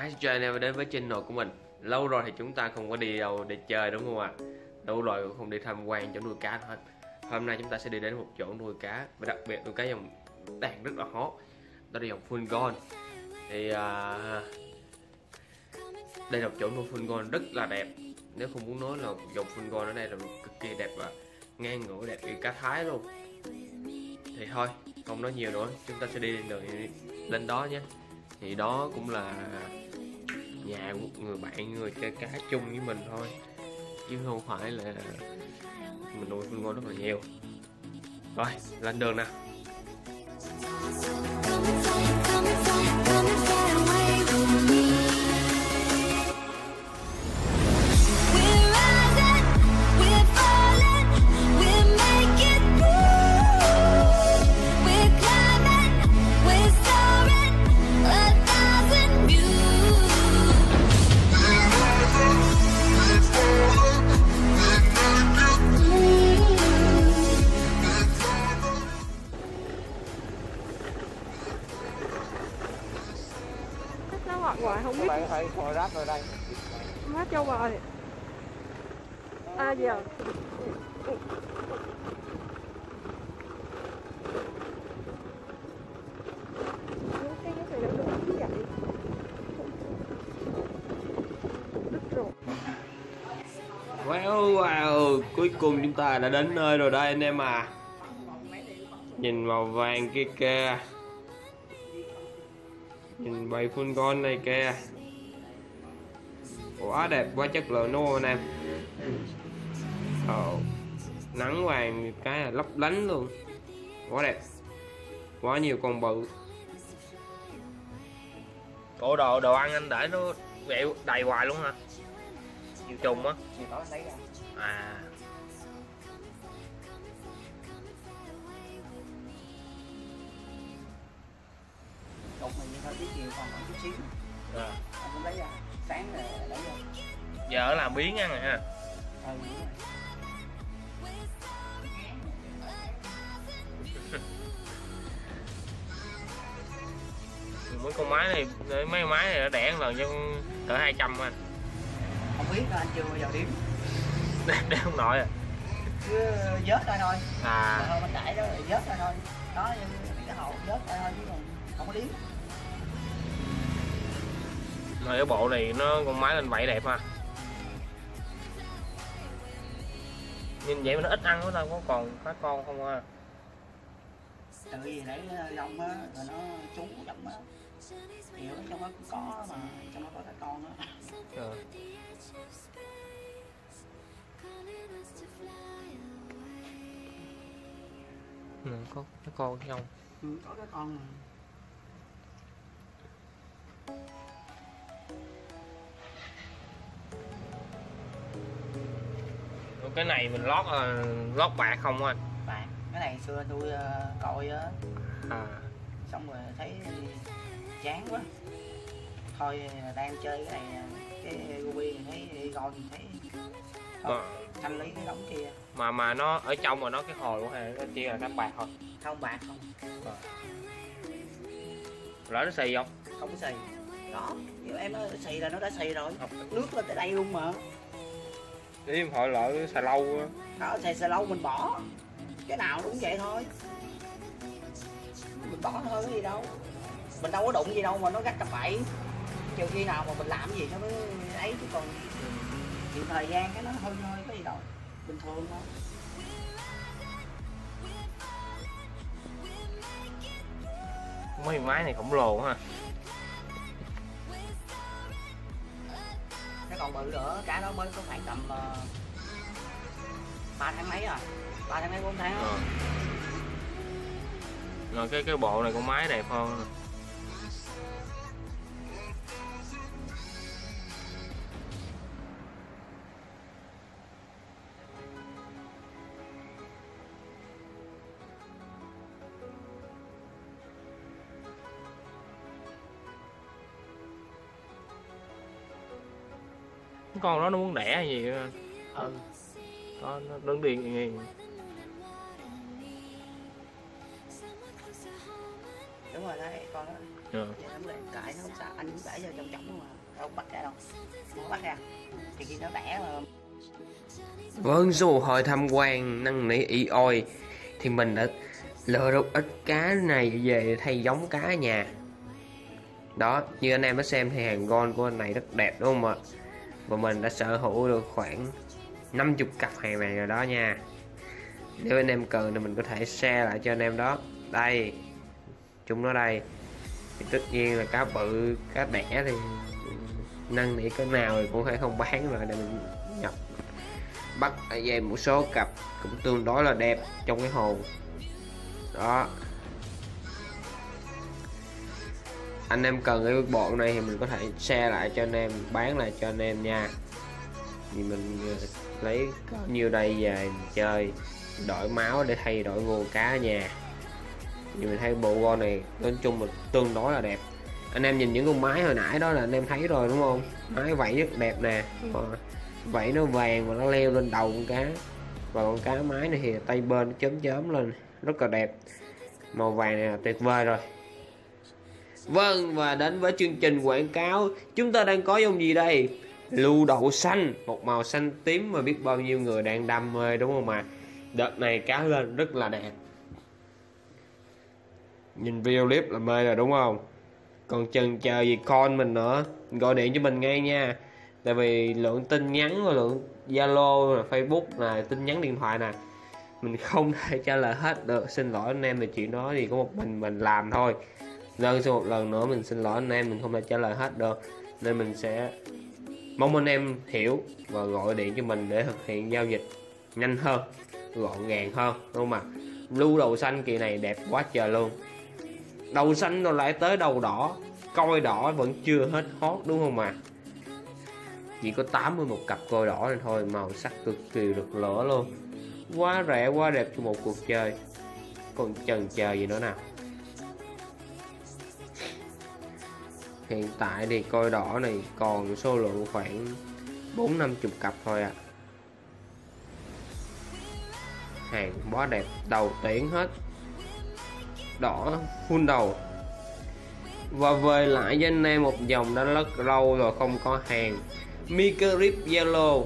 Hi cho anh em đến với channel của mình. Lâu rồi thì chúng ta không có đi đâu để chơi đúng không ạ? Lâu rồi cũng không đi tham quan chỗ nuôi cá hết. Hôm nay chúng ta sẽ đi đến một chỗ nuôi cá Và đặc biệt nuôi cá dòng đang rất là hot. Đó là dòng full gold Thì à, đây là một chỗ nuôi full gold rất là đẹp. Nếu không muốn nói là dòng full gold ở đây là cực kỳ đẹp và ngang ngửa đẹp như cá thái luôn. Thì thôi không nói nhiều nữa. Chúng ta sẽ đi lên đường lên đó nhé. Thì đó cũng là nhà một người bạn, người chơi cá chung với mình thôi. Chứ không phải là mình nuôi con ngô rất là nhiều. Rồi, lên đường nè không biết. bạn phải ngồi ráp vào đây. Má châu bò thì à đứt rồi. Wow wow cuối cùng chúng ta đã đến nơi rồi đây anh em à. Nhìn màu vàng kia kìa nhìn bầy full con này kìa. Quá đẹp quá chất lượng đúng không anh em? Ồ, nắng vàng cái là lấp lánh luôn. Quá đẹp. Quá nhiều con bự. Ủa đồ đồ ăn anh để nó vẹo đầy hoài luôn hả? Nhiều trùng á. À mình như thôi tí chiều còn còn chút xíu. À. anh cũng lấy ra sáng rồi lấy ra. Giờ làm biến ăn rồi ha. Ừ mấy con máy này mấy máy này nó đẻ một lần cho cỡ 200 anh. Không biết đâu anh chưa bao giờ đếm đẻ không nổi à. Cứ vớt ra thôi. À. à thôi mình đẩy đó rồi vớt ra thôi. Đó cái hậu vớt ra thôi chứ còn không có đếm rồi cái bộ này nó con máy lên vảy đẹp ha. Nhìn vậy mà nó ít ăn quá đâu có còn cá con không à từ gì lấy lông á rồi nó trú trong á. Nhiều ở trong đó cũng có mà trong đó có cái con á. Ờ. Ừ, có cái con không? Ừ, có cái con mà cái này mình lót ờ, lót bạc không anh? Bạn cái này xưa tôi ờ, coi á. À. Xong rồi thấy chán quá. Thôi đang chơi cái này cái ruby thấy coi thì thấy mà, thanh lý cái đống kia. mà mà nó ở trong mà nó cái hồi của hay nó chỉ là nắp bạc thôi. Không bạc không. Lỡ nó xì không? Không có xì. Đó. Nếu em nói xì là nó đã xì rồi. Nước lên tới đây luôn mà đi hỏi lỡ xài lâu á. Đó xì xì lâu mình bỏ. Cái nào cũng vậy thôi. Mình bỏ thôi có gì đâu. Mình đâu có đụng gì đâu mà nó gắt cặp bậy. Trừ khi nào mà mình làm gì nó mới ấy chứ còn thì thời gian cái nó hơi hơi có gì đâu bình thường thôi. Mấy máy này khổng lồ ha còn bự nữa. Cá nó mới có khoảng tầm ờ, ba tháng mấy rồi. Ba tháng mấy, bốn tháng rồi. Ờ. rồi cái cái bộ này con máy đẹp hơn con đó nó muốn đẻ hay gì ừ. Nó, nó đứng điên nghiêng đúng rồi đấy con đó. Ờ. Giờ nó lại cãi nó không sao anh cũng cãi vô trong trọng mà đâu bắt ra đâu. Không bắt ra. Thì khi nó đẻ mà Vâng, sau một hồi tham quan năn nỉ ị ôi thì mình đã lựa được ít cá này về thay giống cá ở nhà. Đó, như anh em đã xem thì hàng gon của anh này rất đẹp đúng không ạ? Và mình đã sở hữu được khoảng 50 cặp hàng này rồi đó nha. Nếu anh em cần thì mình có thể share lại cho anh em đó. Đây, chúng nó đây. Thì tất nhiên là cá bự, cá đẻ thì năn nỉ cái nào thì cũng phải không bán rồi để mình nhập bắt về một số cặp cũng tương đối là đẹp trong cái hồ đó anh em cần cái bọn này thì mình có thể share lại cho anh em bán lại cho anh em nha. Thì mình ờ, lấy có nhiêu đây về chơi đổi máu để thay đổi nguồn cá ở nhà. Thì mình thấy bộ con này nói chung là tương đối là đẹp. Anh em nhìn những con máy hồi nãy đó là anh em thấy rồi đúng không? Máy vảy rất đẹp nè. Ờ, vảy nó vàng và nó leo lên đầu con cá. Và con cá mái này thì tay bên nó chớm chớm lên rất là đẹp. Màu vàng này là tuyệt vời rồi vâng và đến với chương trình quảng cáo, chúng ta đang có dòng gì đây? Lưu đậu xanh, một màu xanh tím mà biết bao nhiêu người đang đam mê, đúng không mà đợt này cá lên rất là đẹp. Nhìn video clip là mê rồi, đúng không? Còn chần chờ gì con mình nữa, gọi điện cho mình ngay nha. Tại vì lượng tin nhắn và lượng zalo là facebook là tin nhắn điện thoại nè. Mình không thể trả lời hết được. Xin lỗi anh em về chuyện đó, thì có một mình mình làm thôi lần sau một lần nữa mình xin lỗi anh em, mình không thể trả lời hết được. Nên mình sẽ mong anh em hiểu và gọi điện cho mình để thực hiện giao dịch nhanh hơn, gọn gàng hơn, đúng không ạ? Lưu đầu xanh kỳ này đẹp quá trời luôn. Đầu xanh rồi lại tới đầu đỏ, coi đỏ vẫn chưa hết hot, đúng không ạ? Chỉ có 80 một cặp coi đỏ này thôi, màu sắc cực kỳ rực lửa luôn. Quá rẻ, quá đẹp cho một cuộc chơi. Còn chần chờ gì nữa nào? Hiện tại thì coi đỏ này còn số lượng khoảng bốn năm chục cặp thôi ạ. À. hàng quá đẹp, đầu tuyển hết. Đỏ full đầu. Và về lại với anh em, một dòng đã rất lâu rồi không có hàng. Micarip Yellow,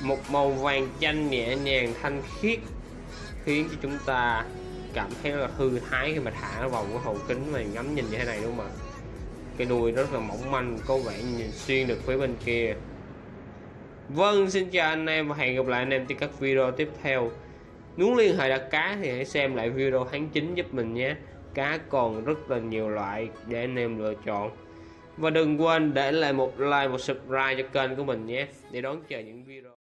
một màu vàng chanh nhẹ nhàng thanh khiết, khiến cho chúng ta cảm thấy là thư thái khi mà thả nó vào cái hậu kính mà ngắm nhìn như thế này đúng không ạ? Cái đuôi rất là mỏng manh có vẻ nhìn xuyên được phía bên kia. Vâng, xin chào anh em và hẹn gặp lại anh em trong các video tiếp theo. Muốn liên hệ đặt cá thì hãy xem lại video tháng 9 giúp mình nhé. Cá còn rất là nhiều loại để anh em lựa chọn. Và đừng quên để lại một like, một subscribe cho kênh của mình nhé. Để đón chờ những video.